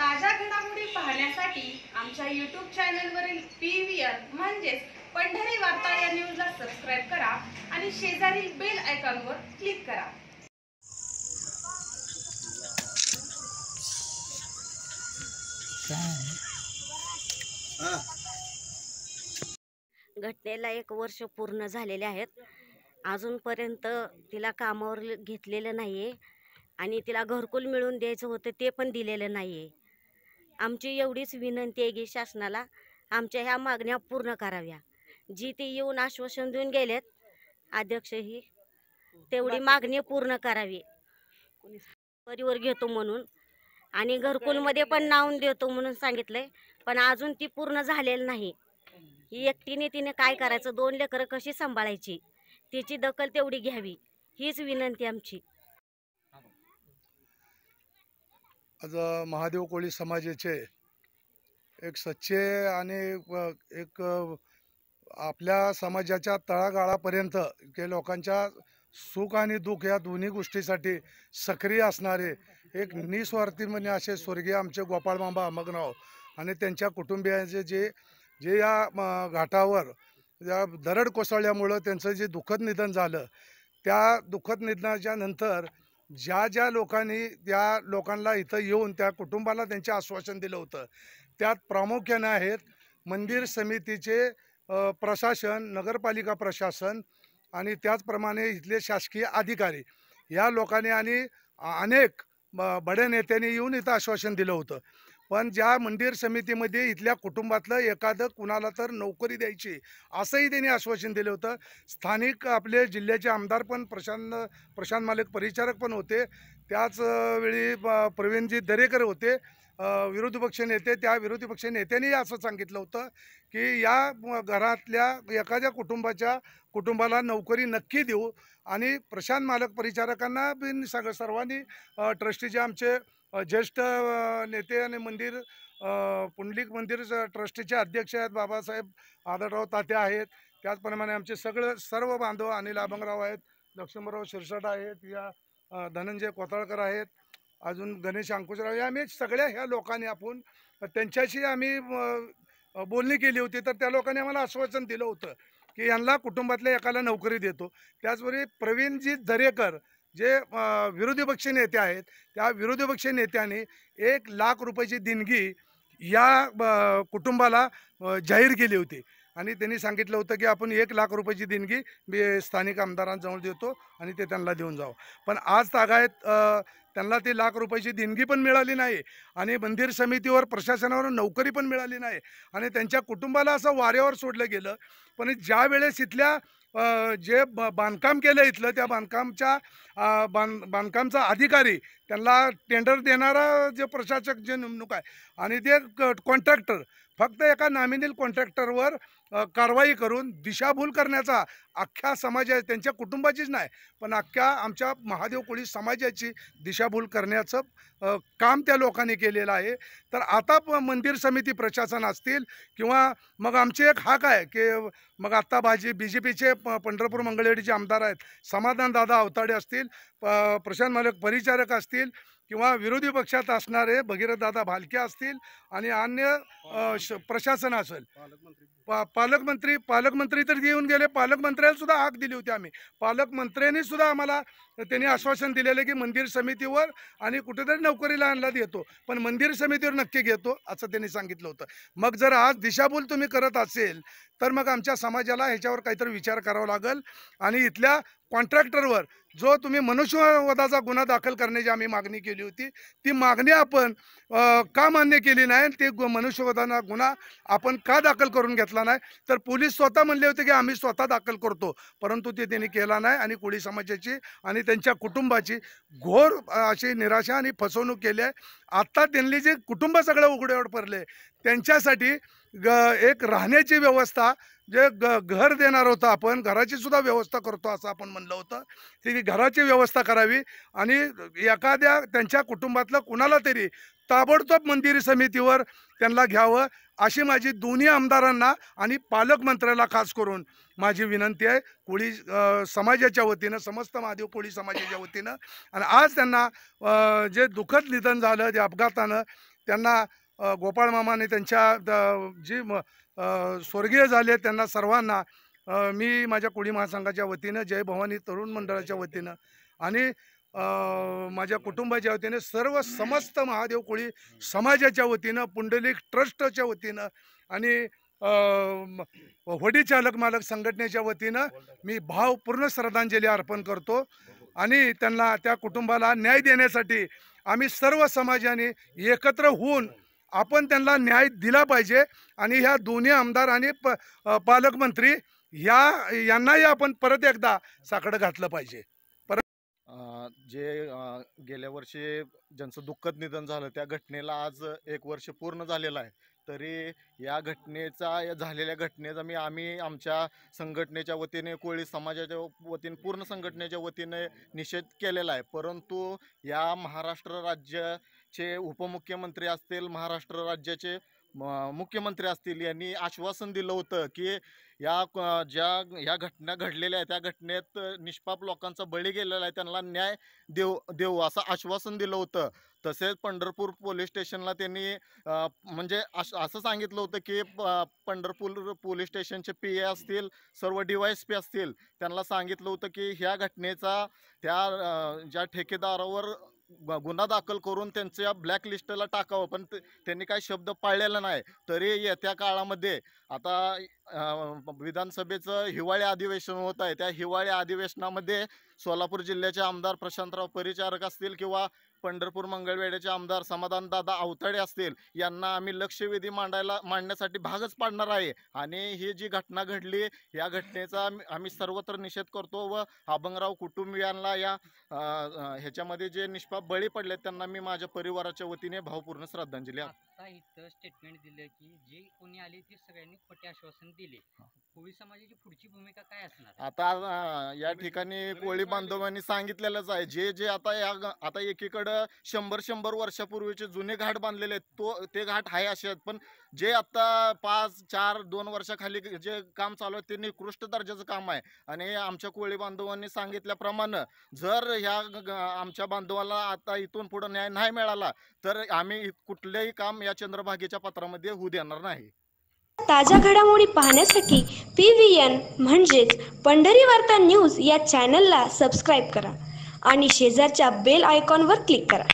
ताज्या घडामोडी पाहण्यासाठी आमच्या यूट्यूब चॅनलवरील पी व्ही आर म्हणजेच पंढरी वार्ता या न्यूजला सबस्क्राईब करा आणि शेजारील बेल आयकॉनवर क्लिक करा. घटनेला एक वर्ष पूर्ण झालेले आहेत. अजूनपर्यंत तिला कामावर घेतलेलं नाही आहे आणि तिला घरकुल मिळून द्यायचं होतं ते पण दिलेलं नाही आहे आमची एवढीच विनंती आहे की शासनाला आमच्या ह्या मागण्या पूर्ण कराव्या. जी ते येऊन आश्वासन देऊन गेलेत अध्यक्ष ही तेवढी मागणी पूर्ण करावी. परिवर घेतो म्हणून आणि घरकुलमध्ये पण नावून देतो म्हणून सांगितलंय पण अजून ती पूर्ण झालेली नाही. ही एकटीने तिने काय करायचं दोन लेकरं कशी सांभाळायची तिची दखल तेवढी घ्यावी हीच विनंती आमची. आज महादेव कोळी समाजाचे एक सच्चे आणि एक आपल्या समाजाच्या तळागाळापर्यंत के लोकांच्या सुख आणि दुःख या दोन्ही गोष्टीसाठी सक्रिय असणारे एक निस्वार्थी म्हणजे असे स्वर्गीय आमचे गोपाळ मांबा आणि त्यांच्या कुटुंबियांचे जे जे या म, घाटावर या दरड कोसळल्यामुळं त्यांचं जे दुःखद निधन झालं त्या दुःखद निधनाच्या नंतर ज्या ज्या लोकांनी त्या लोकांना इथं येऊन त्या कुटुंबाला त्यांचे आश्वासन दिलं होतं त्यात प्रामुख्याने आहेत मंदिर समितीचे प्रशासन नगरपालिका प्रशासन आणि त्याचप्रमाणे इथले शासकीय अधिकारी. या लोकांनी आणि अनेक ब- बड्या नेत्यांनी येऊन इथं आश्वासन दिलं होतं. पण ज्या मंदिर समितीमध्ये इथल्या कुटुंबातलं एखादं कुणाला तर नोकरी द्यायची असंही त्यांनी आश्वासन दिलं होतं. स्थानिक आपले जिल्ह्याचे आमदार पण प्रशांत प्रशांत मालक परिचारक पण होते. त्याच वेळी प्रवीणजी दरेकर होते विरोधी पक्ष नेते. त्या विरोधी पक्ष नेत्यांनी असं सांगितलं होतं की या घरातल्या एखाद्या कुटुंबाच्या कुटुंबाला नोकरी नक्की देऊ. आणि प्रशांत मालक परिचारकांना बिन सग सर्वांनी ट्रस्टीचे आमचे ज्येष्ठ नेते आणि मंदिर पुंडलिक मंदिर ट्रस्टीचे अध्यक्ष आहेत बाबासाहेब आदरराव तात्या आहेत. त्याचप्रमाणे आमचे सगळं सर्व बांधव अनिल आभंगराव आहेत लक्ष्मणराव शिरसाट आहेत या धनंजय कोताळकर आहेत अजून गणेश अंकुशराव या आम्ही सगळ्या ह्या लोकांनी आपण त्यांच्याशी आम्ही बोलणी केली होती. तर त्या लोकांनी आम्हाला आश्वासन दिलं होतं की यांना कुटुंबातल्या एकाला नोकरी देतो. त्याचबरोबर प्रवीणजी दरेकर जे विरोधी पक्ष नेते आहेत त्या विरोधी पक्ष नेत्याने एक लाख रुपयाची देणगी या कुटुंबाला जाहीर केली होती. आणि त्यांनी सांगितलं होतं की आपण एक लाख रुपयाची देणगी मी स्थानिक आमदारांजवळ देतो आणि ते त्यांना देऊन जावं. पण आज तागायत त्यांना ती लाख रुपयाची देणगी पण मिळाली नाही आणि मंदिर समितीवर प्रशासनावर नोकरी पण मिळाली नाही. आणि त्यांच्या कुटुंबाला असं वाऱ्यावर सोडलं गेलं. पण ज्या वेळेस इथल्या जे बांधकाम केलं इथलं त्या बांधकामच्या बांध बांधकामचा अधिकारी त्यांना टेंडर देणारा जे प्रशासक जे नेमणूक आहे आणि ते कॉन्ट्रॅक्टर फक्त एका नॉमिनल कॉन्ट्रॅक्टरवर कारवाई करून दिशाभूल करण्याचा अख्ख्या समाजा त्यांच्या कुटुंबाचीच नाही पण अख्ख्या आमच्या महादेव कोळी समाजाची दिशाभूल करण्याचं काम त्या लोकांनी केलेलं आहे. तर आता प- मंदिर समिती प्रशासन असतील किंवा मग आमचे एक हाक आहे की मग आत्ता भाजी बी जे पीचे पंढरपूर मंगळवेडीचे आमदार आहेत समाधान दादा अवताडे असतील प- प्रशांत मालक परिचारक असतील किंवा विरोधी पक्षात असणारे भगीरथ दादा भालके असतील आणि अन्य प्रशासन असेल. पा पालकमंत्री पालकमंत्री तर येऊन गेले. पालकमंत्र्याला सुद्धा हाक दिली होती आम्ही. पालकमंत्र्यांनी सुद्धा आम्हाला त्यांनी आश्वासन दिलेलं की मंदिर समितीवर आणि कुठेतरी नोकरीला आणला देतो पण मंदिर समितीवर नक्की घेतो असं त्यांनी सांगितलं होतं. मग जर आज दिशाभूल तुम्ही करत असेल तर मग आमच्या समाजाला ह्याच्यावर काहीतरी विचार करावा लागेल. आणि इथल्या कॉन्ट्रॅक्टरवर जो तुम्ही मनुष्यवधाचा गुन्हा दाखल करण्याची आम्ही मागणी केली होती ती मागणी आपण का मान्य केली नाही ते गु- गुन्हा आपण का दाखल करून घेतला नाही? तर पोलीस स्वतः म्हणले होते की आम्ही स्वतः दाखल करतो परंतु ते त्यांनी केला नाही आणि कोळी समाजाची आणि त्यांच्या कुटुंबाची घोर अशी निराशा आणि फसवणूक केली आहे. आत्ता त्यांनी जे कुटुंब सगळं उघड्यावर पडले त्यांच्यासाठी ग एक राहण्याची व्यवस्था जे ग घर देणार होतं आपण घराची सुद्धा व्यवस्था करतो असं आपण म्हणलं होतं. ती घराची व्यवस्था करावी आणि एखाद्या त्यांच्या कुटुंबातलं कुणाला तरी ताबडतोब मंदिर समितीवर त्यांना घ्यावं अशी माझी दोन्ही आमदारांना आणि पालकमंत्र्याला खास करून माझी विनंती आहे. कोळी समाजाच्या वतीनं समस्त महादेव कोळी समाजाच्या वतीनं. आणि आज त्यांना जे दुःखद निधन झालं जे अपघातानं त्यांना गोपाळ मामाने त्यांच्या द- जी म- स्वर्गीय झाले त्यांना सर्वांना मी माझ्या कुळी महासंघाच्या वतीनं जय भवानी तरुण मंडळाच्या वतीनं आणि माझ्या कुटुंबाच्या वतीने सर्व समस्त महादेव कोळी समाजाच्या वतीनं पुंडलिक ट्रस्टच्या वतीनं आणि अ, चालक मालक संघटनेच्या वतीनं मी भावपूर्ण श्रद्धांजली अर्पण करतो आणि त्यांना त्या कुटुंबाला न्याय देण्यासाठी आम्ही सर्व समाजाने एकत्र होऊन आपण त्यांना न्याय दिला पाहिजे. आणि ह्या दोन्ही आमदार आणि प पालकमंत्री ह्या यांनाही आपण परत एकदा साकडं घातलं पाहिजे. परत जे गेल्या वर्षी ज्यांचं दुःखद निधन झालं त्या घटनेला आज एक वर्ष पूर्ण झालेलं आहे. तरी या घटनेचा या झालेल्या घटनेचा मी आम्ही आमच्या संघटनेच्या वतीने कोळी समाजाच्या वतीने पूर्ण संघटनेच्या वतीने निषेध केलेला आहे. परंतु या महाराष्ट्र राज्याचे उपमुख्यमंत्री असतील महाराष्ट्र राज्याचे मुख्यमंत्री असतील यांनी आश्वासन दिलं होतं की या ज्या ह्या घटना घडलेल्या आहेत त्या घटनेत निष्पाप लोकांचा बळी गेलेला आहे त्यांना न्याय देऊ देऊ असं आश्वासन दिलं होतं. तसेच पंढरपूर पोलीस स्टेशनला त्यांनी म्हणजे अश- असं सांगितलं होतं की प- पंढरपूर पोलीस स्टेशनचे पी ए असतील सर्व डी वाय एस पी असतील त्यांना सांगितलं होतं की ह्या घटनेचा त्या ज्या ठेकेदारावर गुन्हा दाखल करून त्यांच्या ब्लॅक लिस्टला टाकावं. पण त्यांनी काही शब्द पाळलेला नाही. तरी येत्या काळामध्ये आता विधानसभेचं हिवाळी अधिवेशन होत आहे. त्या हिवाळी अधिवेशनामध्ये सोलापूर जिल्ह्याचे आमदार प्रशांतराव परिचारक असतील किंवा पंढरपूर मंगळवेढ्याचे आमदार समाधानदादा अवताडे असतील यांना आम्ही लक्षवेधी मांडायला मांडण्यासाठी भागच पाडणार आहे. आणि ही जी घटना घडली या घटनेचा आम्ही- सर्वत्र निषेध करतो व अभंगराव कुटुंबियांना या ह्याच्यामध्ये जे निष्पाप बळी पडले त्यांना मी माझ्या परिवाराच्या वतीने भावपूर्ण श्रद्धांजली आता इथं स्टेटमेंट दिलं की जे कोणी आले ते सगळ्यांनी खोटे आश्वासन दिले. कोळी समाजाची पुढची भूमिका काय असणार? आता या ठिकाणी कोळी बांधवांनी सांगितलेलंच आहे. जे जे आता या आता एकीकडं शंभर शंभर वर्षापूर्वीचे जुने घाट बांधलेले आहेत तो ते घाट आहे असे आहेत. पण जे आता पाच चार दोन वर्षाखाली जे काम चालू आहे ते निकृष्ट दर्जाचं काम आहे. आणि आमच्या कोळी बांधवांनी सांगितल्याप्रमाणे जर ह्या आमच्या बांधवाला आता इथून पुढे न्याय नाही मिळाला तर आम्ही कुठलेही काम या चंद्रभागेच्या पत्रामध्ये होऊ देणार नाही. ताज्या घडामोडी पाहण्यासाठी पी व्ही एन म्हणजेच पंढरी वार्ता न्यूज या चॅनलला सबस्क्राईब करा. आणि शेजारच्या बेल आयकॉनवर क्लिक करा.